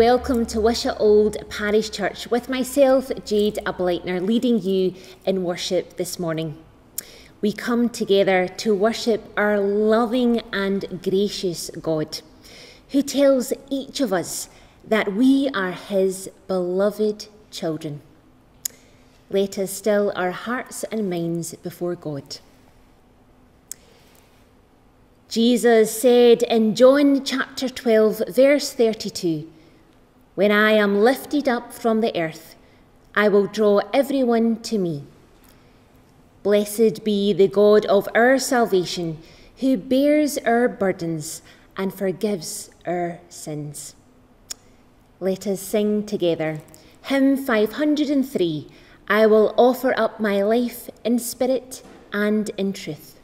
welcome to Wishaw Old Parish Church with myself, Jade Ableitner, leading you in worship this morning. We come together to worship our loving and gracious God, who tells each of us that we are His beloved children. Let us still our hearts and minds before God. Jesus said in John chapter 12, verse 32 When I am lifted up from the earth, I will draw everyone to me. Blessed be the God of our salvation, who bears our burdens and forgives our sins. Let us sing together. Hymn 503 I will offer up my life in spirit and in truth.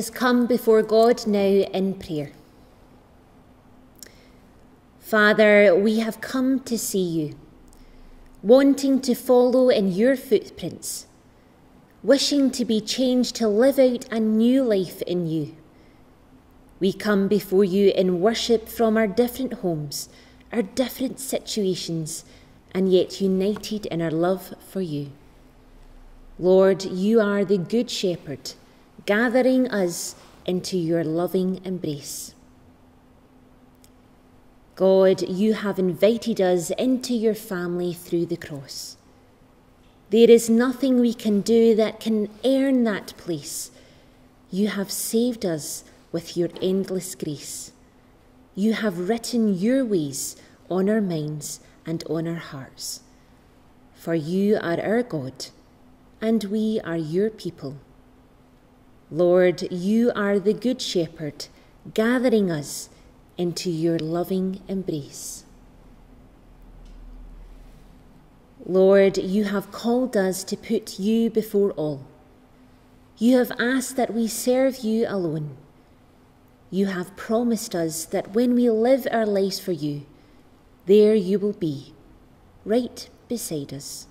Us come before God now in prayer. Father, we have come to see you, wanting to follow in your footprints, wishing to be changed to live out a new life in you. We come before you in worship from our different homes, our different situations, and yet united in our love for you. Lord, you are the Good Shepherd gathering us into your loving embrace. God, you have invited us into your family through the cross. There is nothing we can do that can earn that place. You have saved us with your endless grace. You have written your ways on our minds and on our hearts. For you are our God, and we are your people. Lord, you are the Good Shepherd, gathering us into your loving embrace. Lord, you have called us to put you before all. You have asked that we serve you alone. You have promised us that when we live our lives for you, there you will be, right beside us.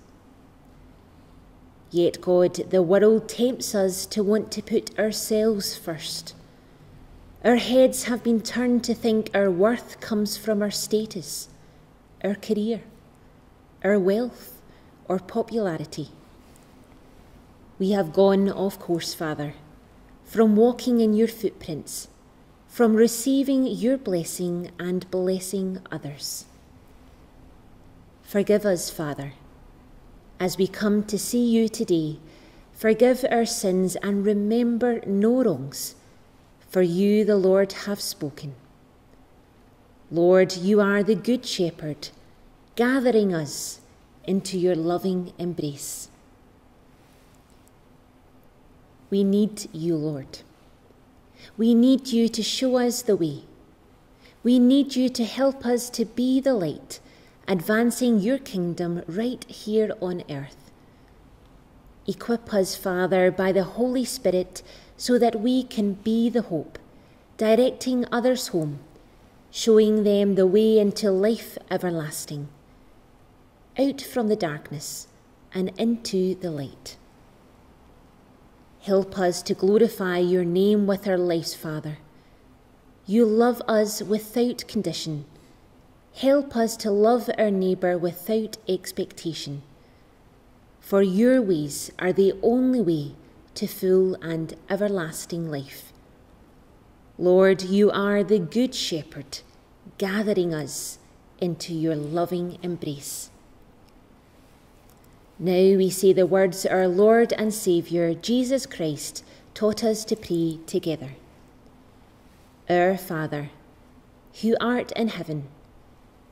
Yet, God, the world tempts us to want to put ourselves first. Our heads have been turned to think our worth comes from our status, our career, our wealth, or popularity. We have gone off course, Father, from walking in your footprints, from receiving your blessing and blessing others. Forgive us, Father as we come to see you today, forgive our sins and remember no wrongs, for you, the Lord, have spoken. Lord, you are the Good Shepherd, gathering us into your loving embrace. We need you, Lord. We need you to show us the way. We need you to help us to be the light advancing your kingdom right here on earth. Equip us, Father, by the Holy Spirit so that we can be the hope, directing others home, showing them the way into life everlasting, out from the darkness and into the light. Help us to glorify your name with our lives, Father. You love us without condition Help us to love our neighbour without expectation. For your ways are the only way to full and everlasting life. Lord, you are the Good Shepherd, gathering us into your loving embrace. Now we say the words our Lord and Saviour, Jesus Christ, taught us to pray together. Our Father, who art in heaven,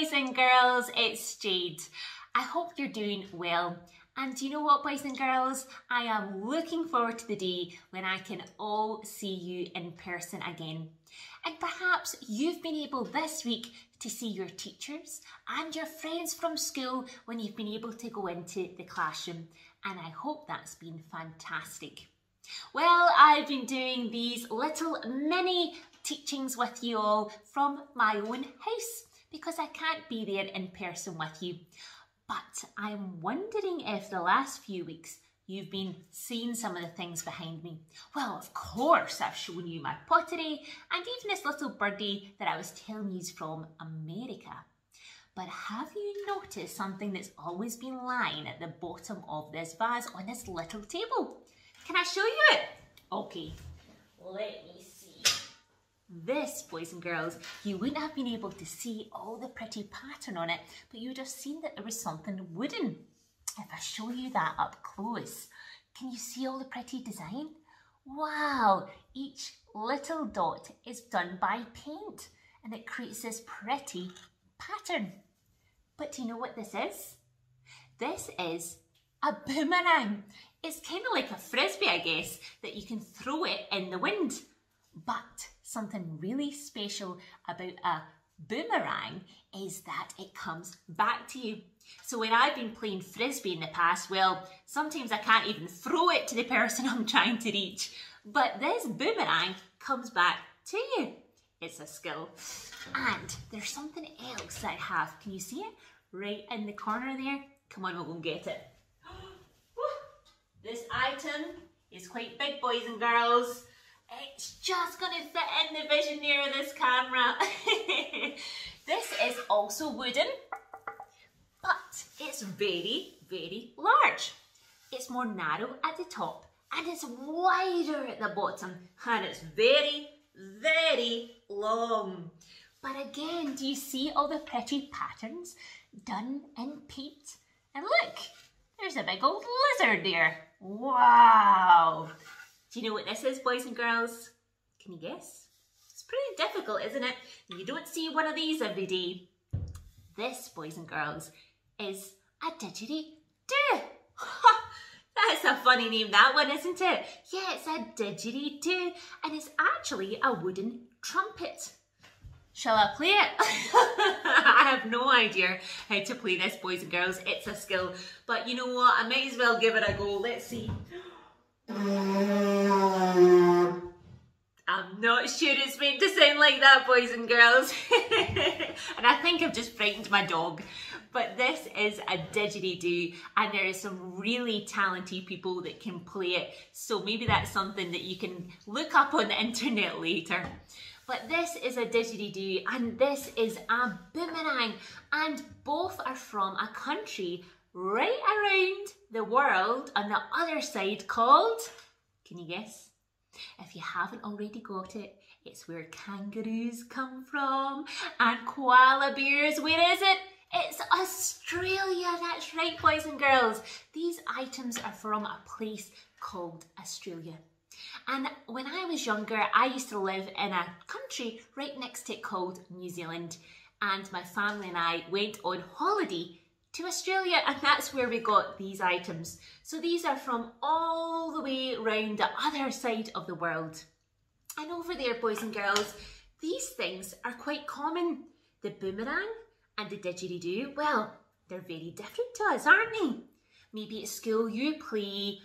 Boys and girls, it's Jade. I hope you're doing well. And you know what, boys and girls? I am looking forward to the day when I can all see you in person again. And perhaps you've been able this week to see your teachers and your friends from school when you've been able to go into the classroom. And I hope that's been fantastic. Well, I've been doing these little mini teachings with you all from my own house because I can't be there in person with you. But I'm wondering if the last few weeks you've been seeing some of the things behind me. Well, of course, I've shown you my pottery and even this little birdie that I was telling you is from America. But have you noticed something that's always been lying at the bottom of this vase on this little table? Can I show you it? Okay, let me. This, boys and girls, you wouldn't have been able to see all the pretty pattern on it, but you would have seen that there was something wooden. If I show you that up close, can you see all the pretty design? Wow, each little dot is done by paint and it creates this pretty pattern. But do you know what this is? This is a boomerang. It's kind of like a frisbee, I guess, that you can throw it in the wind. But something really special about a boomerang is that it comes back to you. So when I've been playing frisbee in the past, well, sometimes I can't even throw it to the person I'm trying to reach. But this boomerang comes back to you. It's a skill. And there's something else that I have. Can you see it? Right in the corner there. Come on, we'll go and get it. This item is quite big, boys and girls. It's just going to fit in the vision near this camera. this is also wooden, but it's very, very large. It's more narrow at the top and it's wider at the bottom and it's very, very long. But again, do you see all the pretty patterns done in paint? And look, there's a big old lizard there. Wow. Do you know what this is, boys and girls? Can you guess? It's pretty difficult, isn't it? You don't see one of these every day. This, boys and girls, is a didgeridoo. Ha! That's a funny name, that one, isn't it? Yeah, it's a didgeridoo, and it's actually a wooden trumpet. Shall I play it? I have no idea how to play this, boys and girls. It's a skill. But you know what? I might as well give it a go. Let's see. I'm not sure it's meant to sound like that, boys and girls. and I think I've just frightened my dog. But this is a didgeridoo and there is some really talented people that can play it. So maybe that's something that you can look up on the internet later. But this is a didgeridoo and this is a boomerang and both are from a country right around the world on the other side called, can you guess? If you haven't already got it, it's where kangaroos come from and koala bears. Where is it? It's Australia, that's right boys and girls. These items are from a place called Australia. And when I was younger, I used to live in a country right next to it called New Zealand. And my family and I went on holiday to Australia and that's where we got these items. So these are from all the way around the other side of the world. And over there, boys and girls, these things are quite common. The boomerang and the didgeridoo, well, they're very different to us, aren't they? Maybe at school you play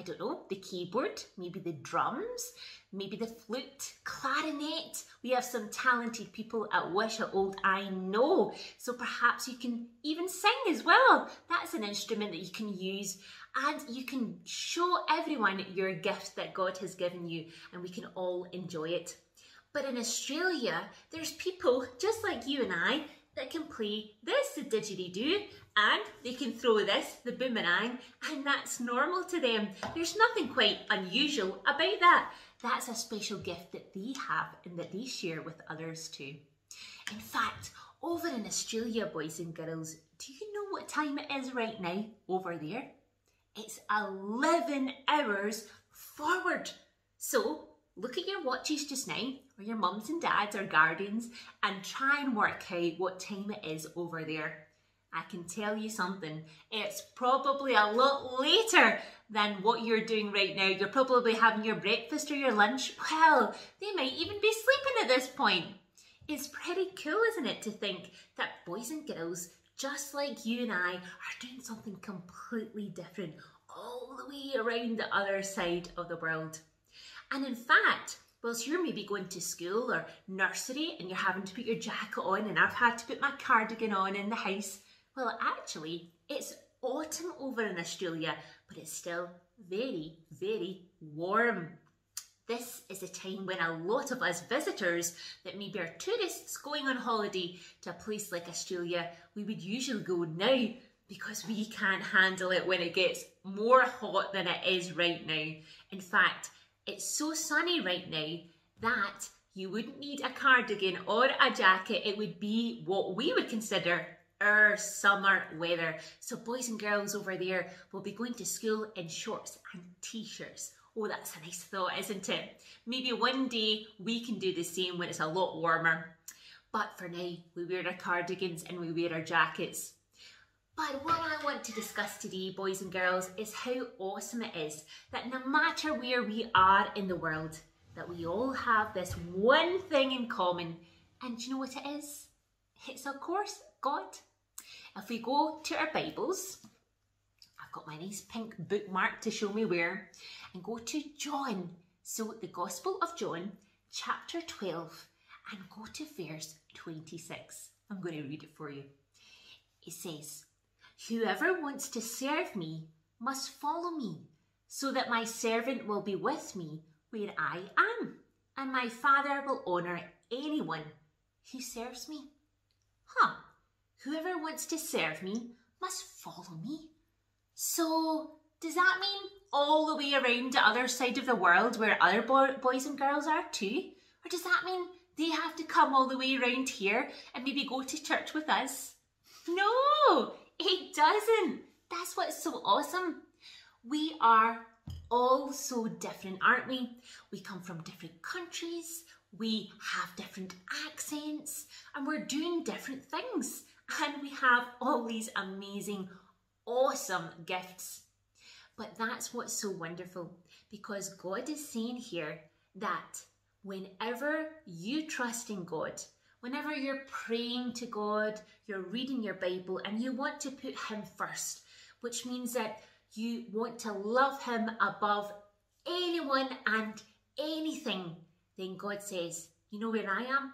I don't know, the keyboard, maybe the drums, maybe the flute, clarinet. We have some talented people at Wishaw Old I Know, so perhaps you can even sing as well. That's an instrument that you can use and you can show everyone your gift that God has given you and we can all enjoy it. But in Australia, there's people just like you and I that can play this, the didgeridoo, and they can throw this, the boomerang, and that's normal to them. There's nothing quite unusual about that. That's a special gift that they have and that they share with others too. In fact, over in Australia, boys and girls, do you know what time it is right now over there? It's 11 hours forward. So look at your watches just now, or your mums and dads or guardians, and try and work out what time it is over there. I can tell you something, it's probably a lot later than what you're doing right now. You're probably having your breakfast or your lunch. Well, they might even be sleeping at this point. It's pretty cool, isn't it, to think that boys and girls, just like you and I, are doing something completely different all the way around the other side of the world. And in fact, whilst you're maybe going to school or nursery and you're having to put your jacket on and I've had to put my cardigan on in the house, well, actually, it's autumn over in Australia, but it's still very, very warm. This is a time when a lot of us visitors that maybe are tourists going on holiday to a place like Australia, we would usually go now because we can't handle it when it gets more hot than it is right now. In fact, it's so sunny right now that you wouldn't need a cardigan or a jacket. It would be what we would consider our summer weather. So boys and girls over there will be going to school in shorts and t-shirts. Oh, that's a nice thought, isn't it? Maybe one day we can do the same when it's a lot warmer. But for now, we wear our cardigans and we wear our jackets. But what I want to discuss today, boys and girls, is how awesome it is that no matter where we are in the world, that we all have this one thing in common. And do you know what it is? It's of course God. If we go to our Bibles, I've got my nice pink bookmark to show me where, and go to John. So the Gospel of John, chapter 12, and go to verse 26. I'm going to read it for you. It says, Whoever wants to serve me must follow me, so that my servant will be with me where I am, and my Father will honour anyone who serves me. Huh, whoever wants to serve me must follow me. So, does that mean all the way around the other side of the world where other bo boys and girls are too? Or does that mean they have to come all the way around here and maybe go to church with us? No, it doesn't. That's what's so awesome. We are all so different, aren't we? We come from different countries, we have different accents, and we're doing different things. And we have all these amazing, awesome gifts. But that's what's so wonderful because God is saying here that whenever you trust in God, whenever you're praying to God, you're reading your Bible, and you want to put Him first, which means that you want to love Him above anyone and anything, then God says, You know where I am?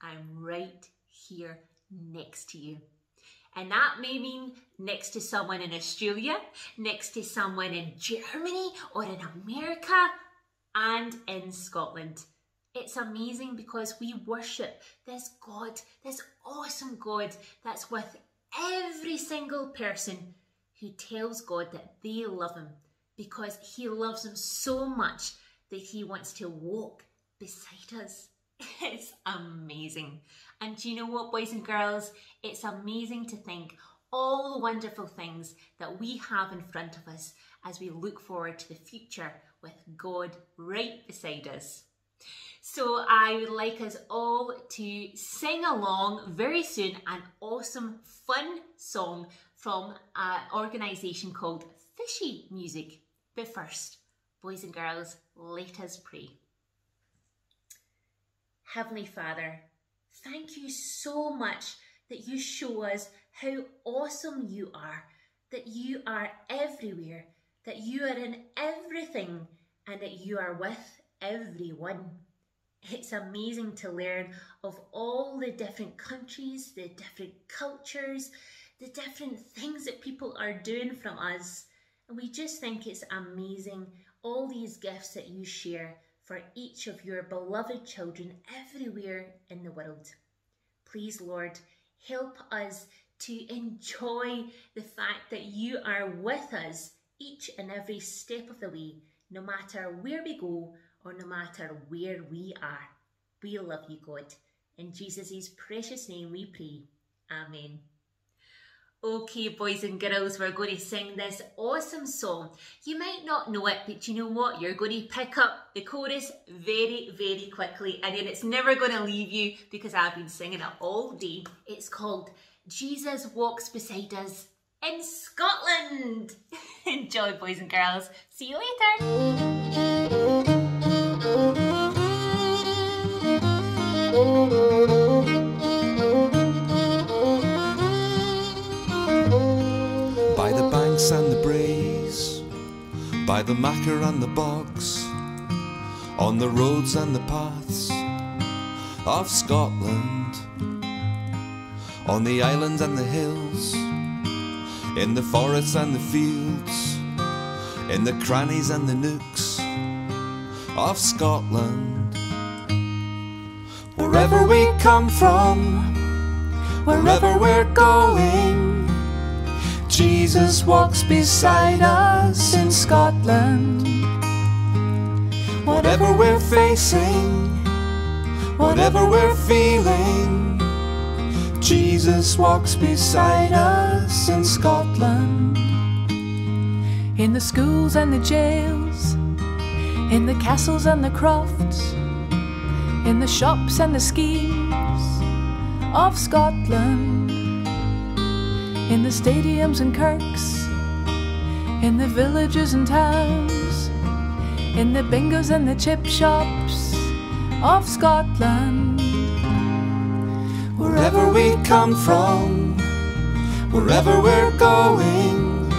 I'm right here next to you. And that may mean next to someone in Australia, next to someone in Germany or in America and in Scotland. It's amazing because we worship this God, this awesome God that's with every single person who tells God that they love him because he loves them so much that he wants to walk beside us. It's amazing. And do you know what, boys and girls? It's amazing to think all the wonderful things that we have in front of us as we look forward to the future with God right beside us. So I would like us all to sing along very soon an awesome, fun song from an organisation called Fischy Music. But first, boys and girls, let us pray. Heavenly Father, thank you so much that you show us how awesome you are, that you are everywhere, that you are in everything, and that you are with everyone. It's amazing to learn of all the different countries, the different cultures, the different things that people are doing from us. And we just think it's amazing, all these gifts that you share for each of your beloved children everywhere in the world. Please, Lord, help us to enjoy the fact that you are with us each and every step of the way, no matter where we go or no matter where we are. We love you, God. In Jesus' precious name we pray. Amen. Okay, boys and girls, we're going to sing this awesome song. You might not know it, but you know what? You're going to pick up the chorus very, very quickly, and then it's never going to leave you because I've been singing it all day. It's called Jesus Walks Beside Us in Scotland. Enjoy, boys and girls. See you later. by the machair and the bogs, on the roads and the paths of Scotland, on the islands and the hills, in the forests and the fields, in the crannies and the nooks of Scotland. Wherever we come from, wherever we're going Jesus walks beside us in Scotland. Whatever we're facing, Whatever we're feeling, Jesus walks beside us in Scotland. In the schools and the jails, in the castles and the crofts, in the shops and the schemes of Scotland, in the stadiums and kirks, in the villages and towns, in the bingos and the chip shops of Scotland. Wherever we come from, wherever we're going,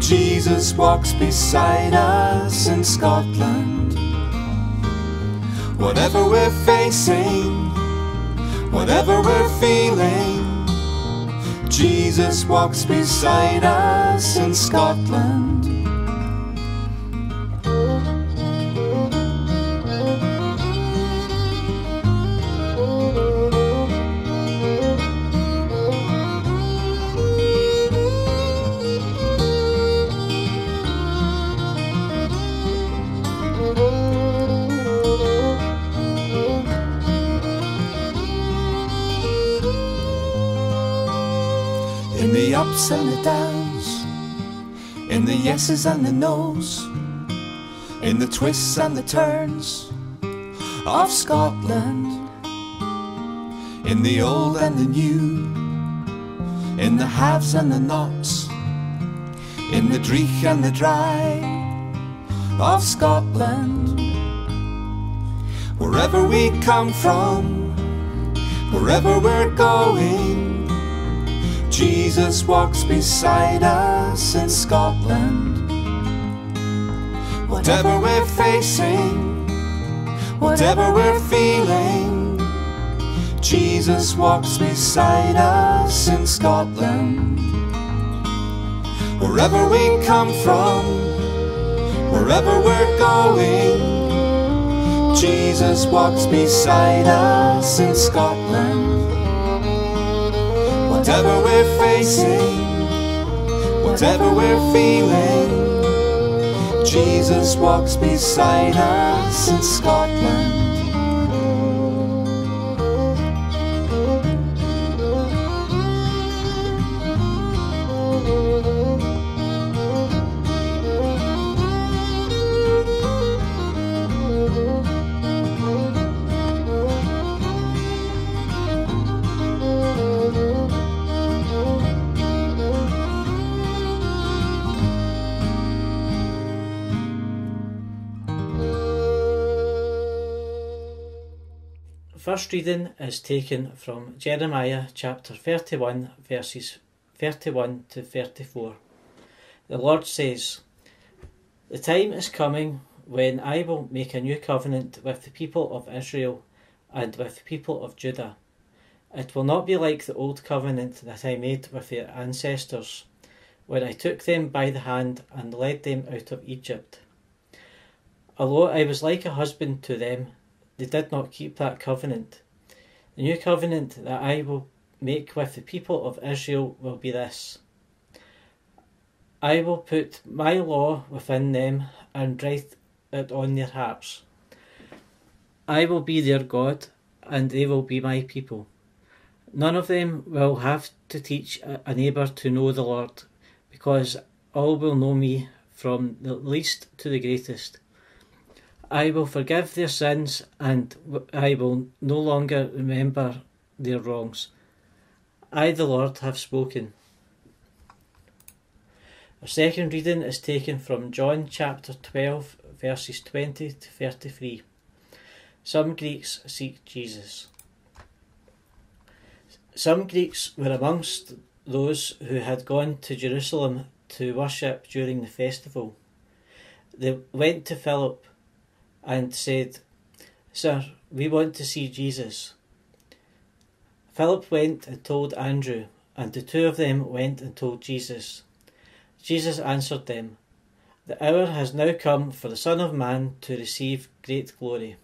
Jesus walks beside us in Scotland. Whatever we're facing, whatever we're feeling, Jesus walks beside us in Scotland. Ups and the downs, in the yeses and the nos, in the twists and the turns of Scotland, in the old and the new, in the haves and the nots, in the dreich and the dry of Scotland. Wherever we come from, wherever we're going, Jesus walks beside us in Scotland. Whatever we're facing, whatever we're feeling, Jesus walks beside us in Scotland. Wherever we come from, wherever we're going, Jesus walks beside us in Scotland. Whatever we're facing, whatever we're feeling, Jesus walks beside us in Scotland. First reading is taken from Jeremiah chapter 31, verses 31 to 34. The Lord says, The time is coming when I will make a new covenant with the people of Israel and with the people of Judah. It will not be like the old covenant that I made with their ancestors when I took them by the hand and led them out of Egypt. Although I was like a husband to them, they did not keep that covenant. The new covenant that I will make with the people of Israel will be this I will put my law within them and write it on their hearts. I will be their God, and they will be my people. None of them will have to teach a neighbour to know the Lord, because all will know me from the least to the greatest. I will forgive their sins and I will no longer remember their wrongs. I, the Lord, have spoken. Our second reading is taken from John chapter 12, verses 20 to 33. Some Greeks seek Jesus. Some Greeks were amongst those who had gone to Jerusalem to worship during the festival. They went to Philip and said, Sir, we want to see Jesus. Philip went and told Andrew, and the two of them went and told Jesus. Jesus answered them, The hour has now come for the Son of Man to receive great glory.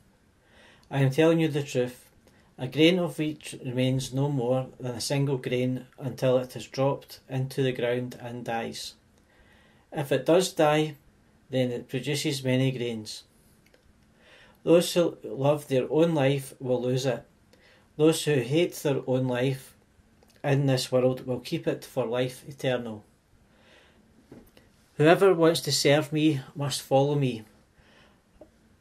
I am telling you the truth. A grain of wheat remains no more than a single grain until it is dropped into the ground and dies. If it does die, then it produces many grains. Those who love their own life will lose it. Those who hate their own life in this world will keep it for life eternal. Whoever wants to serve me must follow me,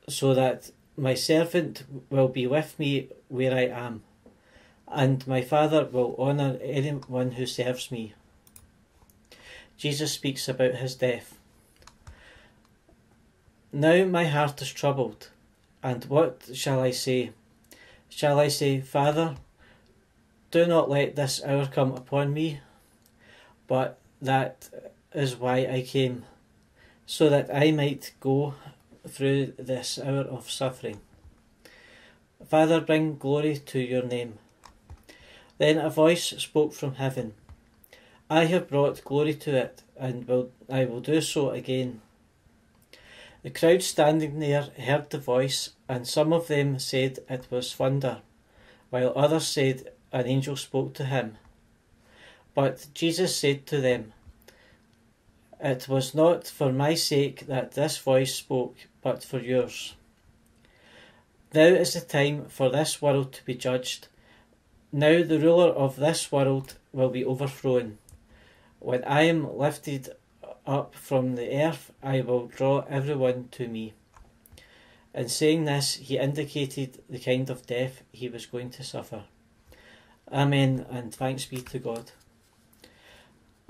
so that my servant will be with me where I am, and my Father will honour anyone who serves me. Jesus speaks about his death. Now my heart is troubled, and what shall I say? Shall I say, Father, do not let this hour come upon me? But that is why I came, so that I might go through this hour of suffering. Father, bring glory to your name. Then a voice spoke from heaven. I have brought glory to it, and will, I will do so again. The crowd standing there heard the voice, and some of them said it was thunder, while others said an angel spoke to him. But Jesus said to them, It was not for my sake that this voice spoke, but for yours. Now is the time for this world to be judged. Now the ruler of this world will be overthrown. When I am lifted up from the earth, I will draw everyone to me. In saying this, he indicated the kind of death he was going to suffer. Amen, and thanks be to God.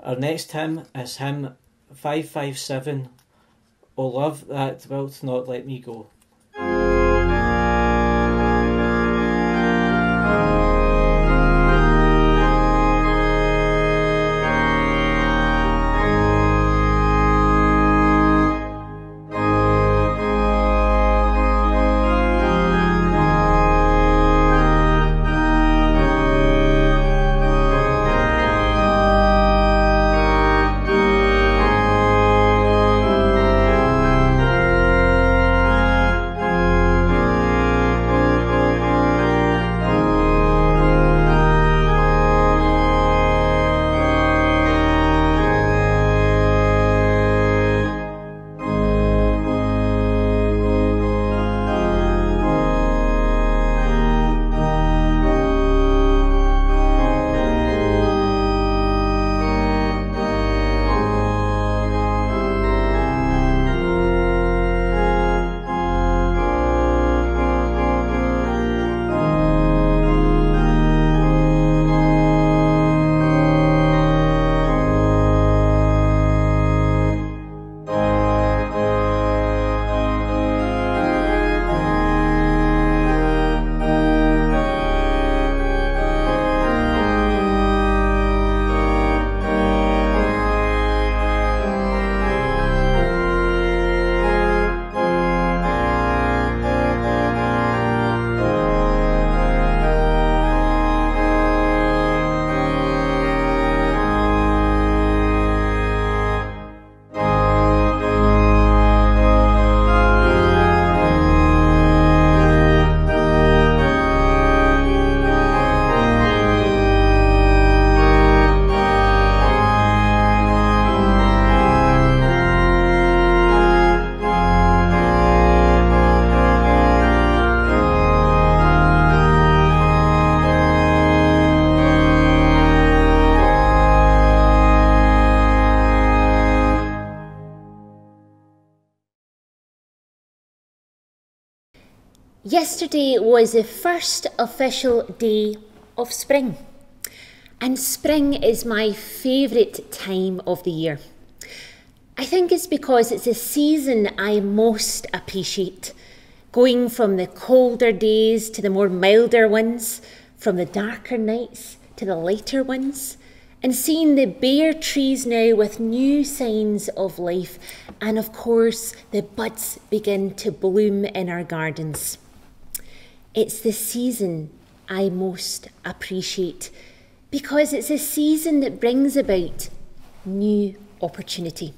Our next hymn is hymn 557 O love that wilt not let me go. Yesterday was the first official day of spring. And spring is my favourite time of the year. I think it's because it's a season I most appreciate. Going from the colder days to the more milder ones, from the darker nights to the lighter ones, and seeing the bare trees now with new signs of life, and of course, the buds begin to bloom in our gardens. It's the season I most appreciate because it's a season that brings about new opportunity.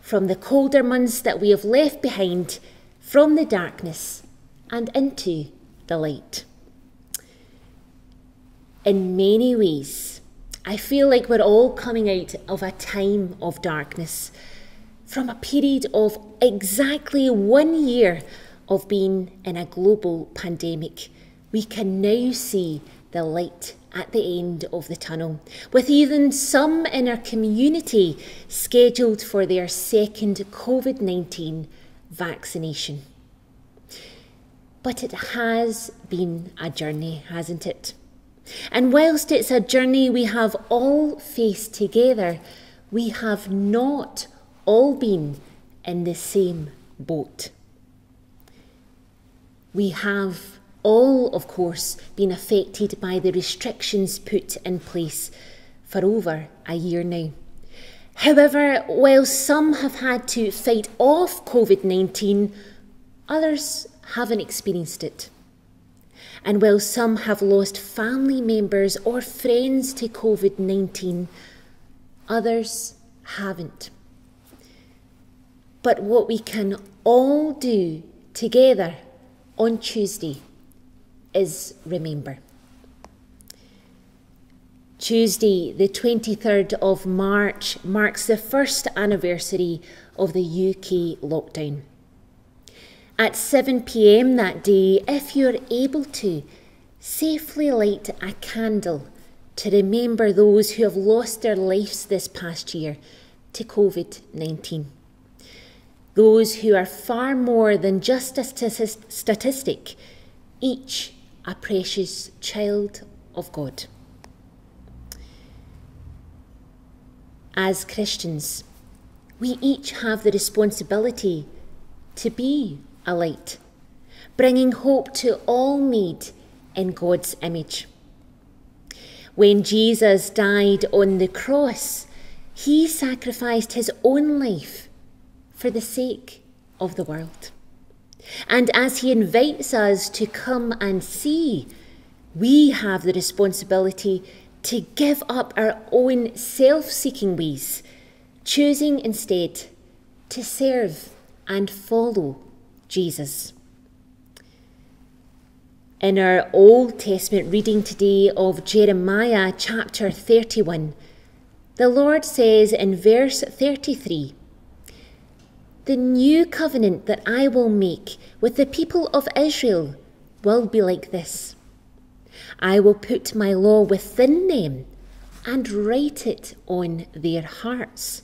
From the colder months that we have left behind, from the darkness and into the light. In many ways, I feel like we're all coming out of a time of darkness, from a period of exactly one year of being in a global pandemic, we can now see the light at the end of the tunnel, with even some in our community scheduled for their second COVID 19 vaccination. But it has been a journey, hasn't it? And whilst it's a journey we have all faced together, we have not all been in the same boat. We have all, of course, been affected by the restrictions put in place for over a year now. However, while some have had to fight off COVID 19, others haven't experienced it. And while some have lost family members or friends to COVID 19, others haven't. But what we can all do together on Tuesday is remember. Tuesday, the 23rd of March, marks the first anniversary of the UK lockdown. At 7 pm that day, if you're able to, safely light a candle to remember those who have lost their lives this past year to COVID 19 those who are far more than just a statistic, each a precious child of God. As Christians, we each have the responsibility to be a light, bringing hope to all made in God's image. When Jesus died on the cross, he sacrificed his own life for the sake of the world. And as He invites us to come and see, we have the responsibility to give up our own self seeking ways, choosing instead to serve and follow Jesus. In our Old Testament reading today of Jeremiah chapter 31, the Lord says in verse 33 the new covenant that I will make with the people of Israel will be like this I will put my law within them and write it on their hearts.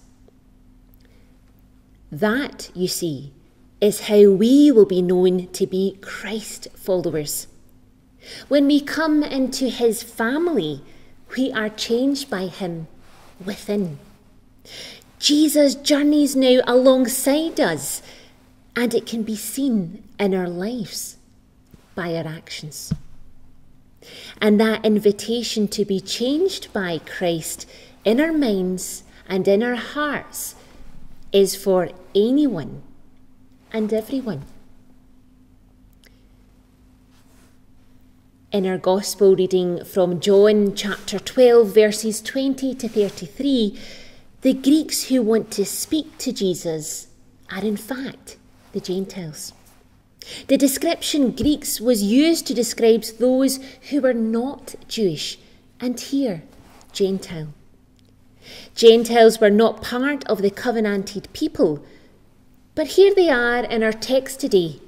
That, you see, is how we will be known to be Christ followers. When we come into his family, we are changed by him within. Jesus journeys now alongside us, and it can be seen in our lives by our actions. And that invitation to be changed by Christ in our minds and in our hearts is for anyone and everyone. In our Gospel reading from John chapter 12, verses 20 to 33, the Greeks who want to speak to Jesus are in fact the Gentiles. The description Greeks was used to describe those who were not Jewish, and here, Gentile. Gentiles were not part of the covenanted people, but here they are in our text today,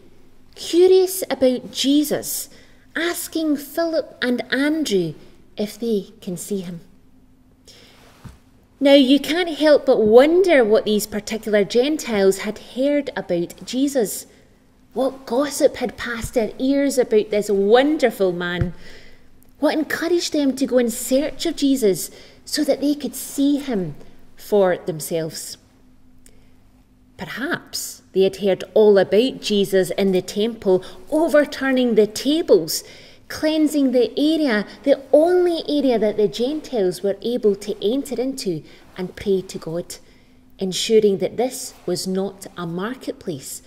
curious about Jesus, asking Philip and Andrew if they can see him. Now, you can't help but wonder what these particular Gentiles had heard about Jesus. What gossip had passed their ears about this wonderful man? What encouraged them to go in search of Jesus so that they could see him for themselves? Perhaps they had heard all about Jesus in the temple, overturning the tables, cleansing the area, the only area that the Gentiles were able to enter into and pray to God, ensuring that this was not a marketplace,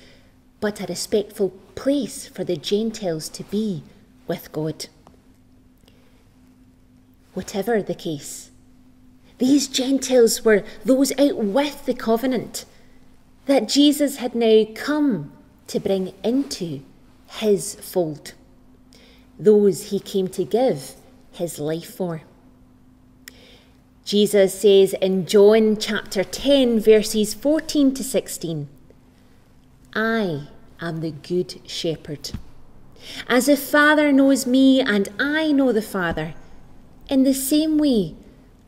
but a respectful place for the Gentiles to be with God. Whatever the case, these Gentiles were those out with the covenant that Jesus had now come to bring into his fold those he came to give his life for. Jesus says in John chapter 10, verses 14 to 16, I am the good shepherd. As the Father knows me and I know the Father, in the same way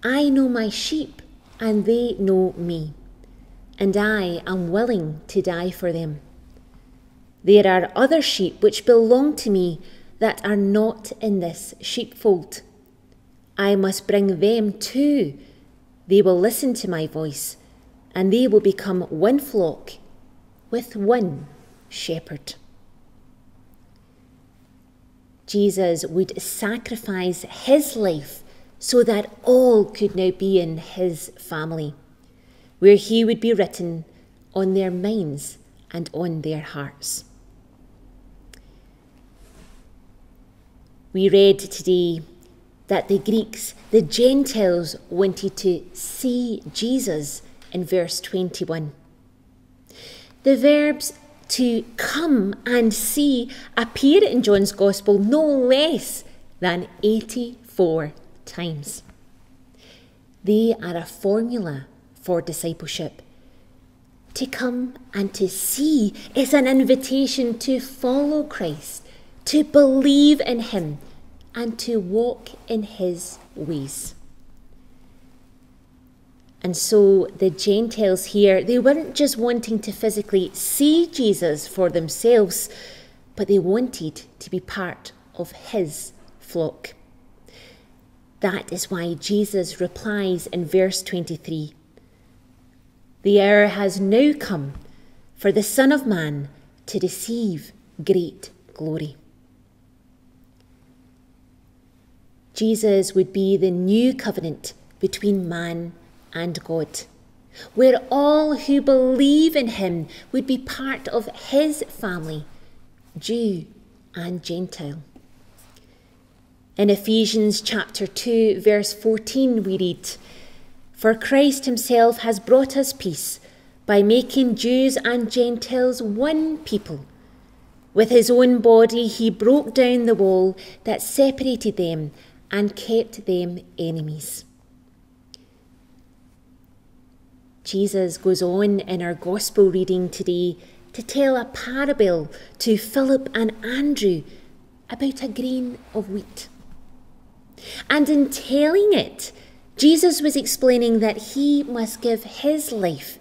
I know my sheep and they know me, and I am willing to die for them. There are other sheep which belong to me that are not in this sheepfold. I must bring them too. They will listen to my voice, and they will become one flock with one shepherd. Jesus would sacrifice his life so that all could now be in his family, where he would be written on their minds and on their hearts. We read today that the Greeks, the Gentiles, wanted to see Jesus in verse 21. The verbs to come and see appear in John's Gospel no less than 84 times. They are a formula for discipleship. To come and to see is an invitation to follow Christ, to believe in Him, and to walk in His ways. And so the Gentiles here, they weren't just wanting to physically see Jesus for themselves, but they wanted to be part of his flock. That is why Jesus replies in verse 23 The hour has now come for the Son of Man to receive great glory. Jesus would be the new covenant between man and God, where all who believe in him would be part of his family, Jew and Gentile. In Ephesians chapter 2, verse 14, we read, For Christ himself has brought us peace by making Jews and Gentiles one people. With his own body, he broke down the wall that separated them and kept them enemies. Jesus goes on in our Gospel reading today to tell a parable to Philip and Andrew about a grain of wheat. And in telling it, Jesus was explaining that he must give his life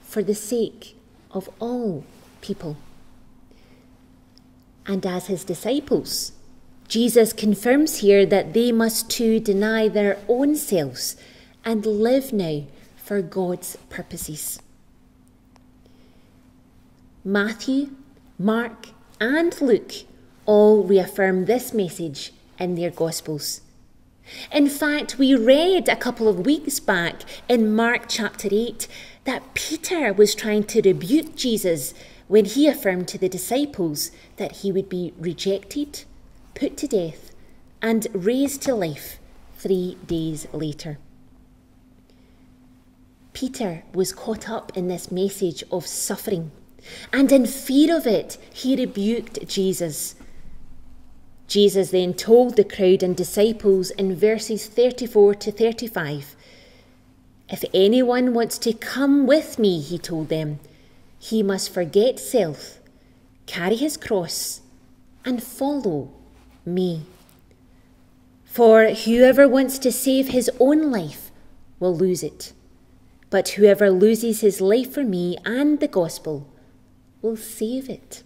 for the sake of all people. And as his disciples, Jesus confirms here that they must too deny their own selves and live now for God's purposes. Matthew, Mark, and Luke all reaffirm this message in their Gospels. In fact, we read a couple of weeks back in Mark chapter 8 that Peter was trying to rebuke Jesus when he affirmed to the disciples that he would be rejected, put to death, and raised to life three days later. Peter was caught up in this message of suffering, and in fear of it, he rebuked Jesus. Jesus then told the crowd and disciples in verses 34 to 35 If anyone wants to come with me, he told them, he must forget self, carry his cross, and follow me. For whoever wants to save his own life will lose it but whoever loses his life for me and the gospel will save it.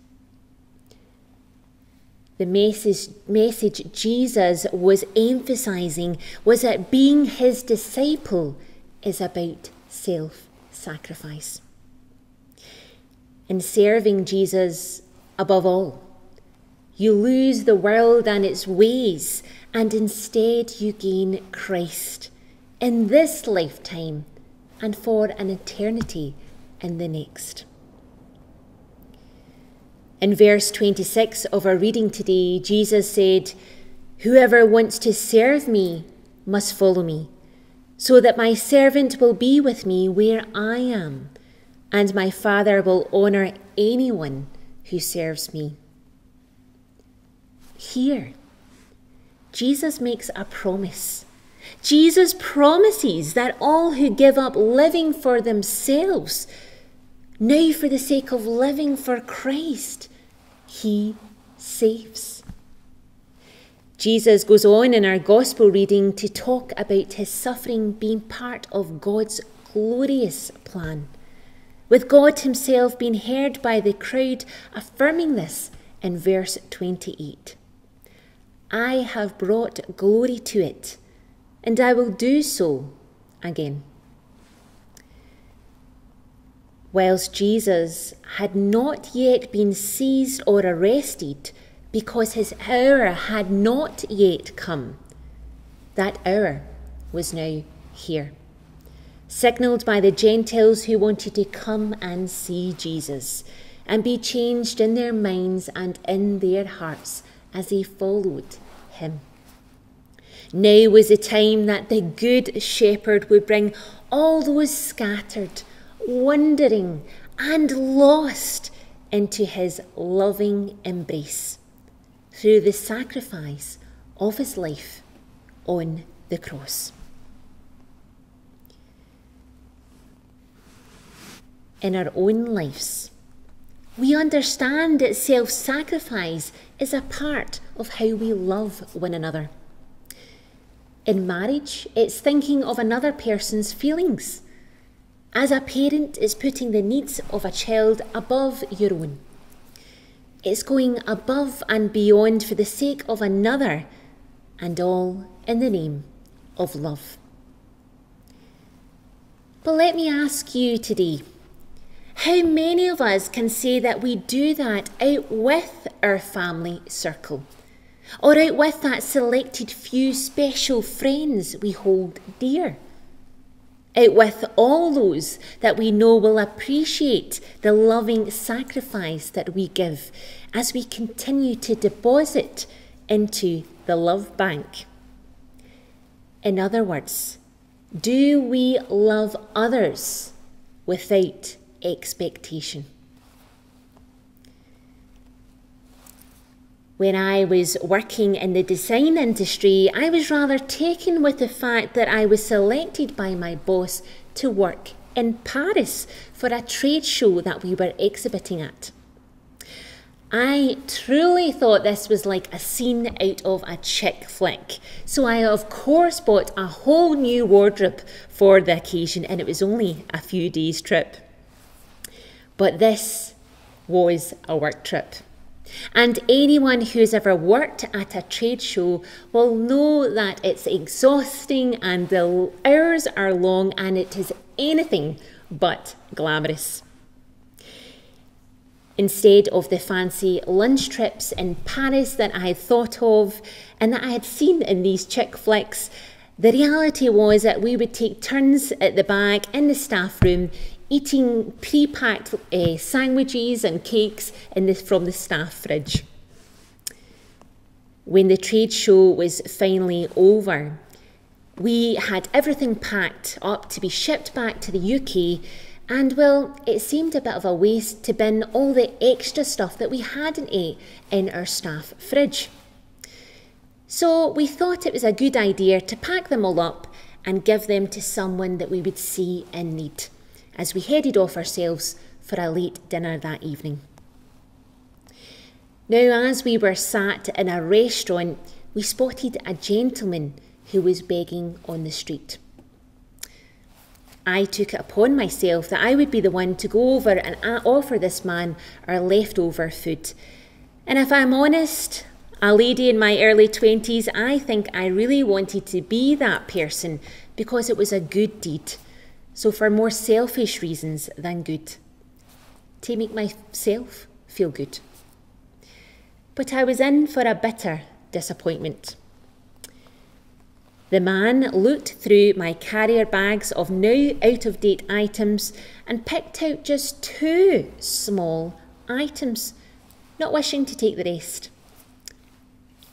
The message, message Jesus was emphasizing was that being his disciple is about self sacrifice. In serving Jesus above all, you lose the world and its ways, and instead you gain Christ in this lifetime and for an eternity in the next. In verse 26 of our reading today, Jesus said, Whoever wants to serve me must follow me, so that my servant will be with me where I am, and my Father will honour anyone who serves me. Here, Jesus makes a promise Jesus promises that all who give up living for themselves Now, for the sake of living for Christ, he saves. Jesus goes on in our gospel reading to talk about his suffering being part of God's glorious plan, with God himself being heard by the crowd affirming this in verse 28. I have brought glory to it, and I will do so again. Whilst Jesus had not yet been seized or arrested because his hour had not yet come, that hour was now here, signalled by the Gentiles who wanted to come and see Jesus and be changed in their minds and in their hearts as he followed him. Now was the time that the Good Shepherd would bring all those scattered, wandering, and lost into his loving embrace through the sacrifice of his life on the cross. In our own lives, we understand that self sacrifice is a part of how we love one another. In marriage, it's thinking of another person's feelings. As a parent, it's putting the needs of a child above your own. It's going above and beyond for the sake of another, and all in the name of love. But let me ask you today how many of us can say that we do that out with our family circle? or out with that selected few special friends we hold dear. Out with all those that we know will appreciate the loving sacrifice that we give as we continue to deposit into the love bank. In other words, do we love others without expectation? When I was working in the design industry, I was rather taken with the fact that I was selected by my boss to work in Paris for a trade show that we were exhibiting at. I truly thought this was like a scene out of a chick flick. So I, of course, bought a whole new wardrobe for the occasion, and it was only a few days' trip. But this was a work trip. And anyone who's ever worked at a trade show will know that it's exhausting and the hours are long and it is anything but glamorous. Instead of the fancy lunch trips in Paris that I had thought of and that I had seen in these chick flicks, the reality was that we would take turns at the back in the staff room eating pre-packed uh, sandwiches and cakes the, from the staff fridge. When the trade show was finally over, we had everything packed up to be shipped back to the UK, and well, it seemed a bit of a waste to bin all the extra stuff that we hadn't ate in our staff fridge. So we thought it was a good idea to pack them all up and give them to someone that we would see in need as we headed off ourselves for a late dinner that evening. Now, as we were sat in a restaurant, we spotted a gentleman who was begging on the street. I took it upon myself that I would be the one to go over and offer this man our leftover food. And if I'm honest, a lady in my early 20s, I think I really wanted to be that person because it was a good deed so, for more selfish reasons than good, to make myself feel good. But I was in for a bitter disappointment. The man looked through my carrier bags of now out of date items and picked out just two small items, not wishing to take the rest.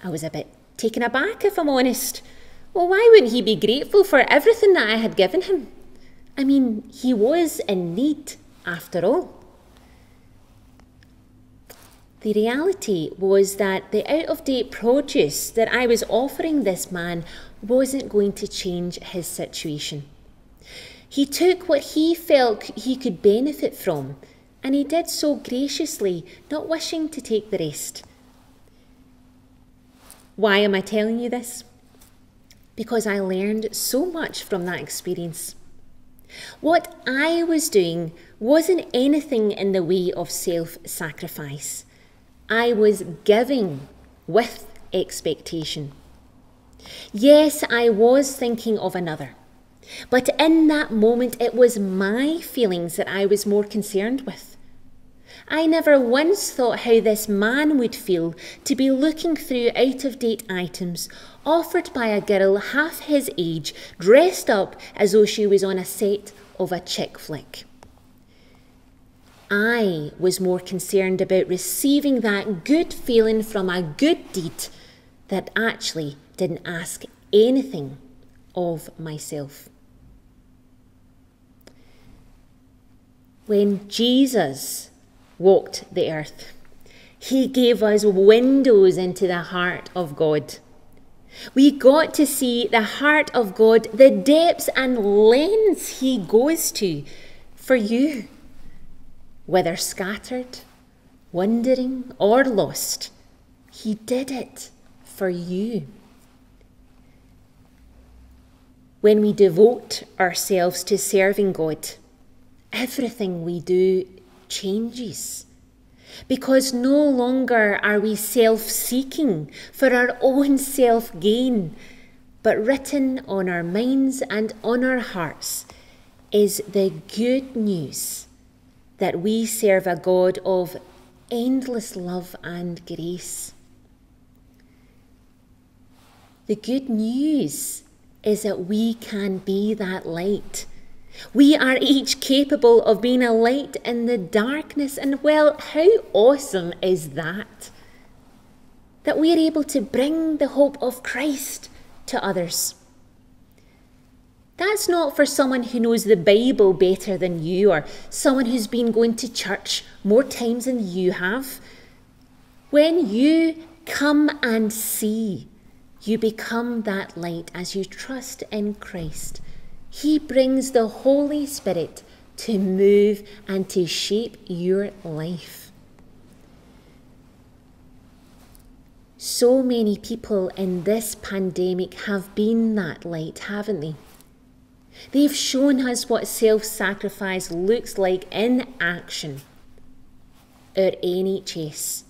I was a bit taken aback, if I'm honest. Well, why wouldn't he be grateful for everything that I had given him? I mean, he was in need after all. The reality was that the out of date produce that I was offering this man wasn't going to change his situation. He took what he felt he could benefit from and he did so graciously, not wishing to take the rest. Why am I telling you this? Because I learned so much from that experience. What I was doing wasn't anything in the way of self sacrifice. I was giving with expectation. Yes, I was thinking of another. But in that moment, it was my feelings that I was more concerned with. I never once thought how this man would feel to be looking through out of date items offered by a girl half his age, dressed up as though she was on a set of a chick flick. I was more concerned about receiving that good feeling from a good deed that actually didn't ask anything of myself. When Jesus walked the earth, he gave us windows into the heart of God. We got to see the heart of God, the depths and lengths he goes to for you. Whether scattered, wandering, or lost, he did it for you. When we devote ourselves to serving God, everything we do changes. Because no longer are we self seeking for our own self gain, but written on our minds and on our hearts is the good news that we serve a God of endless love and grace. The good news is that we can be that light. We are each capable of being a light in the darkness, and well, how awesome is that? That we are able to bring the hope of Christ to others. That's not for someone who knows the Bible better than you or someone who's been going to church more times than you have. When you come and see, you become that light as you trust in Christ. He brings the Holy Spirit to move and to shape your life. So many people in this pandemic have been that light, haven't they? They've shown us what self sacrifice looks like in action. Our NHS,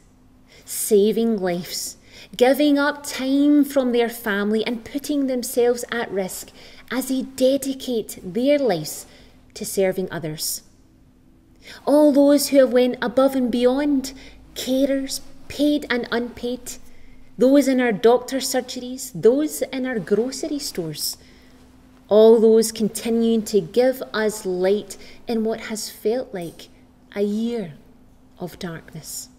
saving lives, giving up time from their family and putting themselves at risk as they dedicate their lives to serving others. All those who have went above and beyond, carers, paid and unpaid, those in our doctor surgeries, those in our grocery stores, all those continuing to give us light in what has felt like a year of darkness.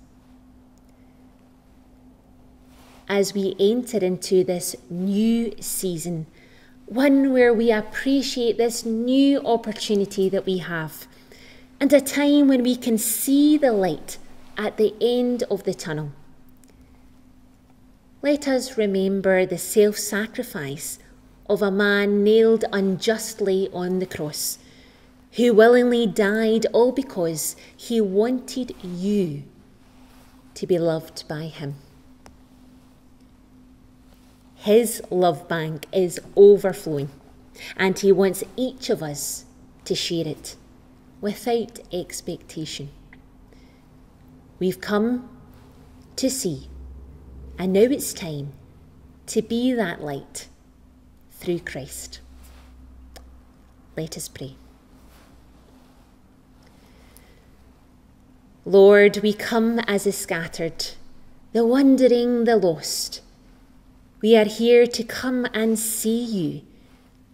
As we enter into this new season, one where we appreciate this new opportunity that we have, and a time when we can see the light at the end of the tunnel. Let us remember the self sacrifice of a man nailed unjustly on the cross, who willingly died all because he wanted you to be loved by him. His love bank is overflowing, and he wants each of us to share it without expectation. We've come to see, and now it's time to be that light through Christ. Let us pray. Lord, we come as the scattered, the wandering, the lost. We are here to come and see you,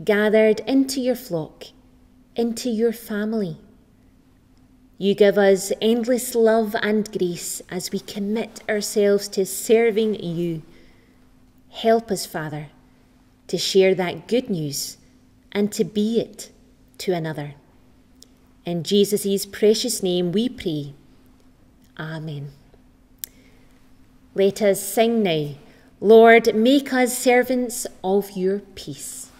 gathered into your flock, into your family. You give us endless love and grace as we commit ourselves to serving you. Help us, Father, to share that good news and to be it to another. In Jesus' precious name we pray. Amen. Let us sing now. Lord, make us servants of your peace.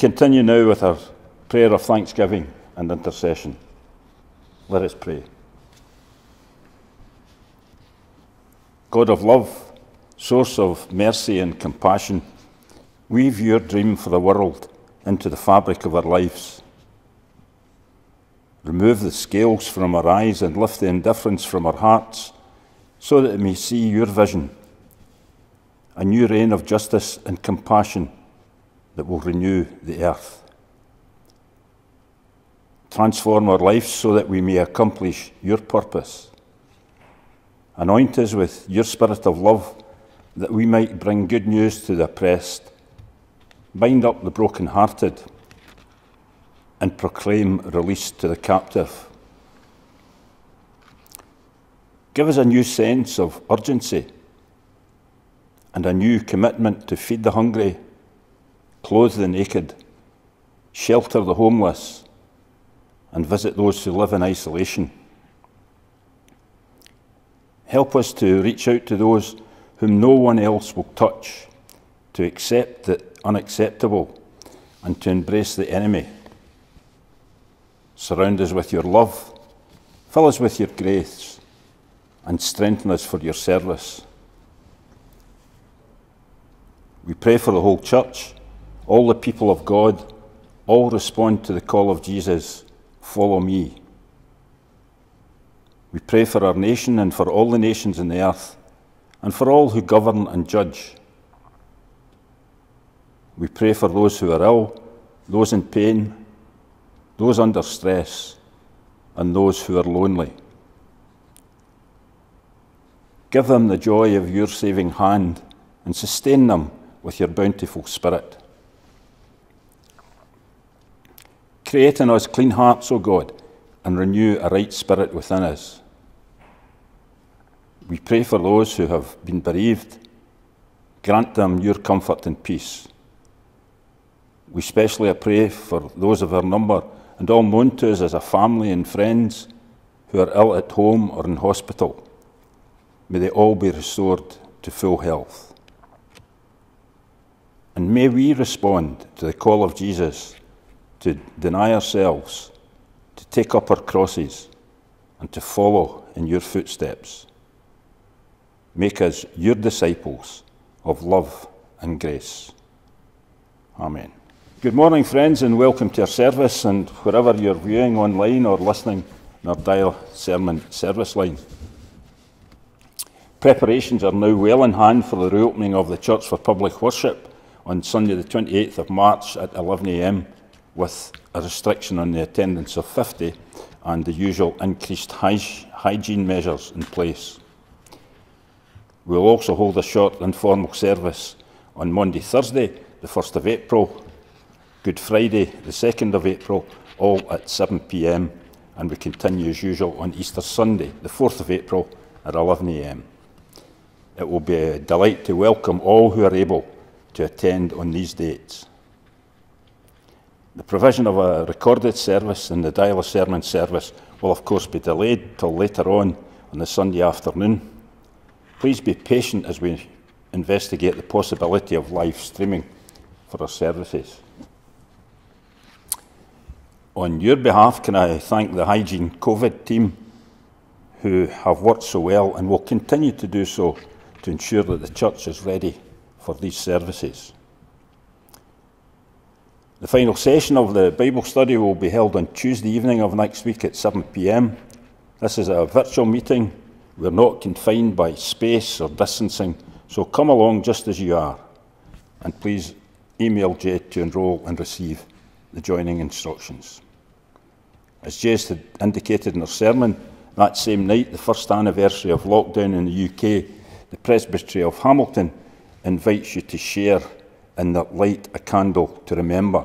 Continue now with our prayer of thanksgiving and intercession. Let us pray. God of love, source of mercy and compassion, weave your dream for the world into the fabric of our lives. Remove the scales from our eyes and lift the indifference from our hearts so that we may see your vision, a new reign of justice and compassion that will renew the earth. Transform our lives so that we may accomplish your purpose. Anoint us with your spirit of love that we might bring good news to the oppressed, bind up the broken-hearted, and proclaim release to the captive. Give us a new sense of urgency and a new commitment to feed the hungry, clothe the naked, shelter the homeless, and visit those who live in isolation. Help us to reach out to those whom no one else will touch, to accept the unacceptable, and to embrace the enemy. Surround us with your love, fill us with your grace, and strengthen us for your service. We pray for the whole church, all the people of God, all respond to the call of Jesus follow me. We pray for our nation and for all the nations in the earth, and for all who govern and judge. We pray for those who are ill, those in pain, those under stress, and those who are lonely. Give them the joy of your saving hand and sustain them with your bountiful spirit. Create in us clean hearts, O God, and renew a right spirit within us. We pray for those who have been bereaved. Grant them your comfort and peace. We especially pray for those of our number and all known to us as a family and friends who are ill at home or in hospital. May they all be restored to full health. And may we respond to the call of Jesus to deny ourselves, to take up our crosses, and to follow in your footsteps. Make us your disciples of love and grace. Amen. Good morning, friends, and welcome to our service, and wherever you're viewing online or listening on our dial sermon service line. Preparations are now well in hand for the reopening of the church for public worship on Sunday, the 28th of March at 11am with a restriction on the attendance of 50 and the usual increased hygiene measures in place. We will also hold a short informal service on Monday, Thursday, the 1st of April, Good Friday, the 2nd of April, all at 7pm, and we continue as usual on Easter Sunday, the 4th of April, at 11am. It will be a delight to welcome all who are able to attend on these dates. The provision of a recorded service and the dial sermon service will of course be delayed till later on on the Sunday afternoon. Please be patient as we investigate the possibility of live streaming for our services. On your behalf, can I thank the Hygiene COVID team who have worked so well and will continue to do so to ensure that the church is ready for these services. The final session of the Bible study will be held on Tuesday evening of next week at 7pm. This is a virtual meeting. We're not confined by space or distancing, so come along just as you are. And please email Jay to enrol and receive the joining instructions. As Jay's had indicated in her sermon, that same night, the first anniversary of lockdown in the UK, the Presbytery of Hamilton invites you to share and that light a candle to remember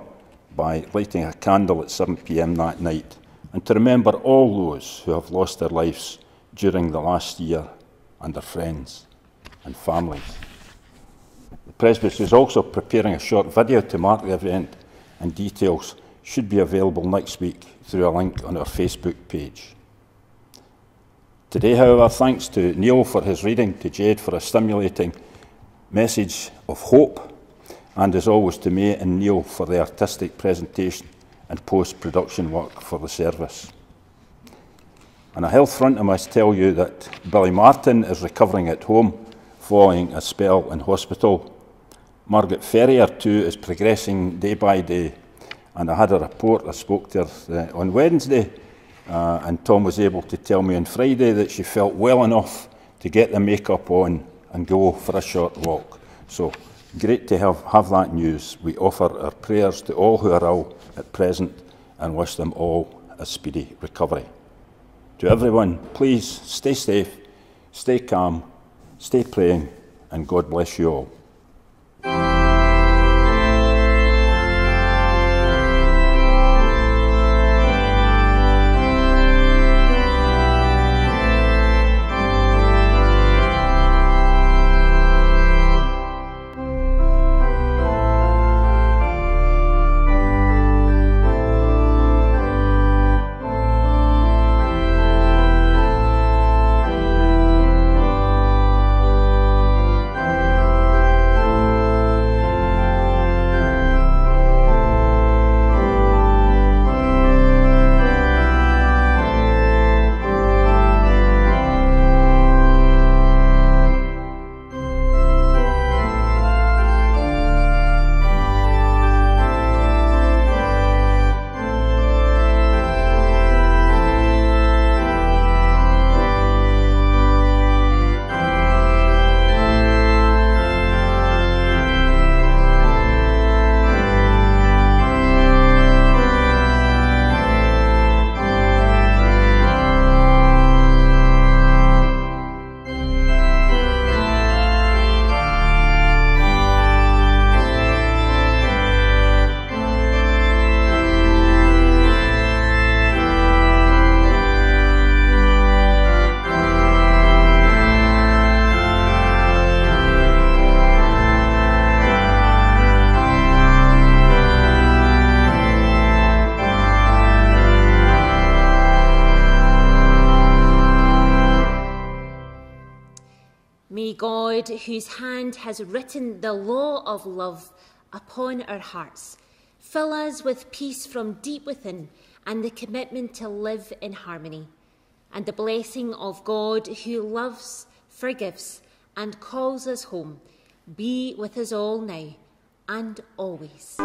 by lighting a candle at 7 pm that night, and to remember all those who have lost their lives during the last year and their friends and families. The Presbytery is also preparing a short video to mark the event, and details should be available next week through a link on our Facebook page. Today, however, thanks to Neil for his reading, to Jade for a stimulating message of hope and as always to May and Neil for the artistic presentation and post-production work for the service. On a health front, I must tell you that Billy Martin is recovering at home following a spell in hospital. Margaret Ferrier too is progressing day by day and I had a report, I spoke to her uh, on Wednesday uh, and Tom was able to tell me on Friday that she felt well enough to get the makeup on and go for a short walk. So great to have, have that news. We offer our prayers to all who are ill at present and wish them all a speedy recovery. To everyone, please stay safe, stay calm, stay praying, and God bless you all. Whose hand has written the law of love upon our hearts. Fill us with peace from deep within and the commitment to live in harmony. And the blessing of God, who loves, forgives, and calls us home, be with us all now and always.